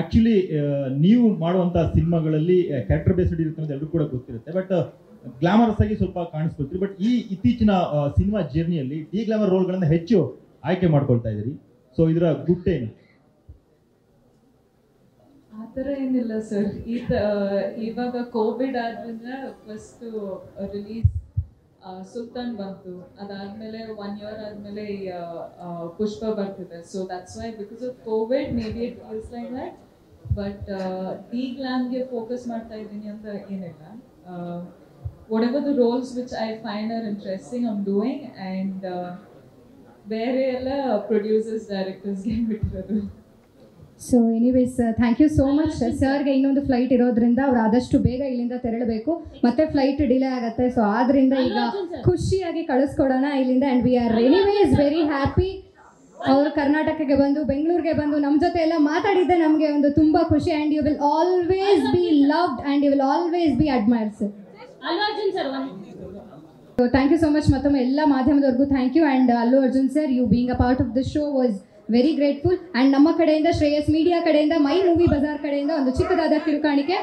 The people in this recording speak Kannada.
ಆಕ್ಚುಲಿ ನೀವು ಮಾಡುವಂತಹ ಸಿನಿಮಾಗಳಲ್ಲಿ ಕ್ಯಾರೆಕ್ಟರ್ ಬೇಸ್ಡ್ ಇರುತ್ತೆ ಅಂತ ಎಲ್ಲರೂ ಕೂಡ ಗೊತ್ತಿರುತ್ತೆ. ಬಟ್ ಗ್ಲಾಮರಸ್ ಆಗಿ ಸ್ವಲ್ಪ ಕಾಣಿಸ್ಕೊಳ್ತೀರಿ. ಬಟ್ ಈ ಇತ್ತೀಚಿನ ಸಿನಿಮಾ ಜರ್ನಿಯಲ್ಲಿ ಡಿ ಗ್ಲಾಮರ್ ರೋಲ್ಗಳನ್ನ ಹೆಚ್ಚು ಆಯ್ಕೆ ಮಾಡ್ಕೊಳ್ತಾ ಇದ್ದೀರಿ. ಸೊ ಇದರ ಗುಡ್ ಏನು ಆ ಥರ ಏನಿಲ್ಲ ಸರ್ ಈ ಇವಾಗ ಕೋವಿಡ್ ಆದ್ರಿಂದ ಫಸ್ಟ್ ರಿಲೀಸ್ ಸುಲ್ತಾನ್ ಬಂತು. ಅದಾದ್ಮೇಲೆ ಒನ್ ಇಯರ್ ಆದ್ಮೇಲೆ ಪುಷ್ಪ ಬರ್ತಿದೆ. So that's why because of Covid maybe it like that but the ಗ್ಲಾಮ್ಗೆ focus ಮಾಡ್ತಾ ಇದ್ದೀನಿ ಅಂತ ಏನಿಲ್ಲ. Whatever the roles which I find are interesting I'm doing and ಬೇರೆ ಎಲ್ಲ ಪ್ರೊಡ್ಯೂಸರ್ಸ್ ಡೈರೆಕ್ಟರ್ಸ್ಗೆ ಬಿಟ್ಟಿರೋದು. So anyways thank you so much ಸರ್ಗೆ ಇನ್ನೊಂದು ಫ್ಲೈಟ್ ಇರೋದ್ರಿಂದ ಅವ್ರು ಆದಷ್ಟು ಬೇಗ ಇಲ್ಲಿಂದ ತೆರಳಬೇಕು. ಮತ್ತೆ ಫ್ಲೈಟ್ ಡಿಲೇ ಆಗುತ್ತೆ. ಸೊ ಆದ್ರಿಂದ ಈಗ ಖುಷಿಯಾಗಿ ಕಳಿಸ್ಕೊಡೋಣ ಇಲ್ಲಿಂದ and we are anyways very happy ಅವರು ಕರ್ನಾಟಕಕ್ಕೆ ಬಂದು ಬೆಂಗಳೂರಿಗೆ ಬಂದು ನಮ್ಮ ಜೊತೆ ಎಲ್ಲ ಮಾತಾಡಿದ್ದೆ ನಮಗೆ ಒಂದು ತುಂಬ ಖುಷಿ and you will always be loved and you will always be admire sir thank you so much ಮತ್ತೊಮ್ಮೆ ಎಲ್ಲ ಮಾಧ್ಯಮದವರೆಗೂ thank you and Allu Arjun sir you being a part of the show was very grateful and ನಮ್ಮ ಕಡೆಯಿಂದ ಶ್ರೇಯಸ್ ಮೀಡಿಯಾ ಕಡೆಯಿಂದ ಮೈ ಮೂವಿ ಬಜಾರ್ ಕಡೆಯಿಂದ ಒಂದು ಚಿಕ್ಕದಾದ ಕಿರುಕಾಣಿಕೆ.